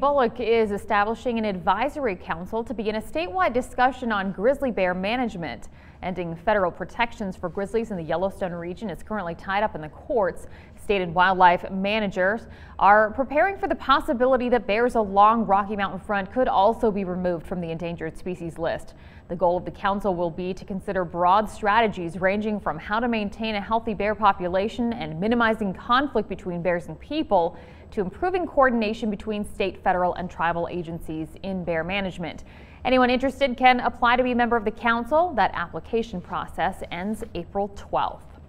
Bullock is establishing an advisory council to begin a statewide discussion on grizzly bear management. Ending federal protections for grizzlies in the Yellowstone region is currently tied up in the courts. State and wildlife managers are preparing for the possibility that bears along Rocky Mountain front could also be removed from the endangered species list. The goal of the council will be to consider broad strategies ranging from how to maintain a healthy bear population and minimizing conflict between bears and people to improving coordination between state, federal, and tribal agencies in bear management. Anyone interested can apply to be a member of the council. That application process ends April 12th.